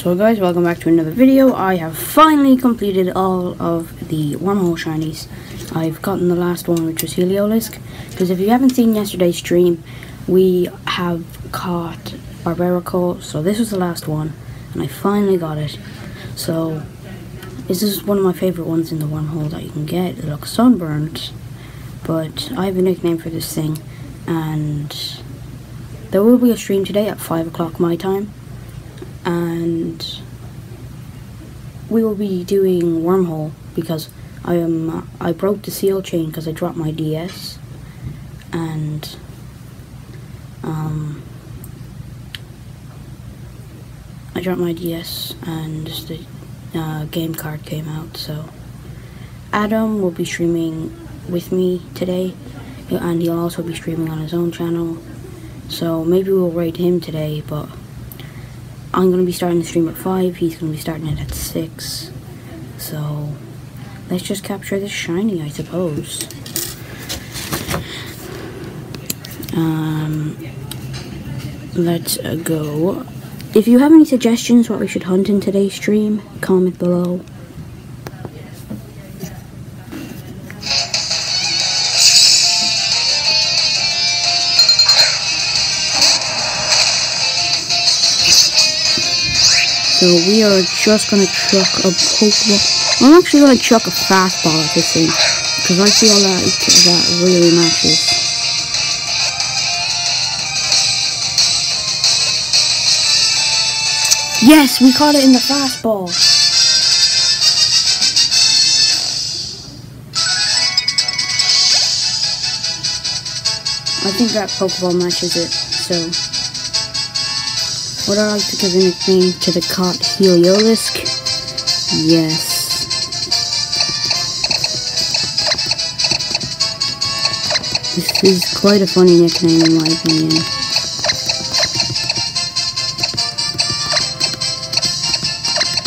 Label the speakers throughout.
Speaker 1: So guys, welcome back to another video. I have finally completed all of the wormhole shinies. I've gotten the last one, which was Heliolisk. Because if you haven't seen yesterday's stream, we have caught Barbaracle. So this was the last one, and I finally got it. So this is one of my favorite ones in the wormhole that you can get. It looks sunburnt, but I have a nickname for this thing, and there will be a stream today at 5 o'clock my time and we will be doing wormhole because I am uh, I broke the seal chain because I dropped my DS and um I dropped my DS and the uh, game card came out. So Adam will be streaming with me today. And he'll also be streaming on his own channel. So maybe we'll raid him today but I'm to be starting the stream at 5, he's to be starting it at 6. So, let's just capture this shiny, I suppose. Um, let's uh, go. If you have any suggestions what we should hunt in today's stream, comment below. So we are just gonna chuck a Pokeball. I'm actually gonna chuck a fastball at this thing. Because I feel that that really matches. Yes, we caught it in the fastball. I think that Pokeball matches it, so... Would I like to give a nickname to the cot Heliolisk? Yes. This is quite a funny nickname in my opinion.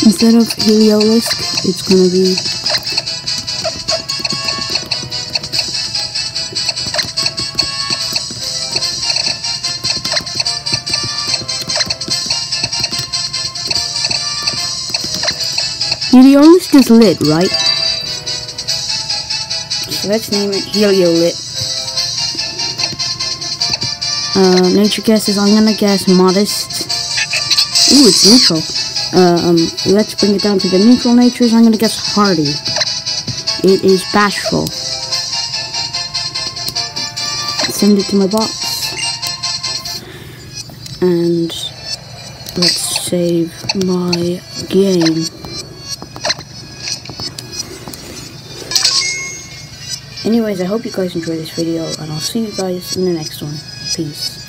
Speaker 1: Instead of Heliolisk, it's gonna be Heliolisk is lit, right? So let's name it Heliolit. Uh, nature guesses, I'm gonna guess modest. Ooh, it's neutral. Uh, um, let's bring it down to the neutral natures. I'm gonna guess hardy. It is bashful. Send it to my box. And let's save my game. Anyways, I hope you guys enjoyed this video, and I'll see you guys in the next one. Peace.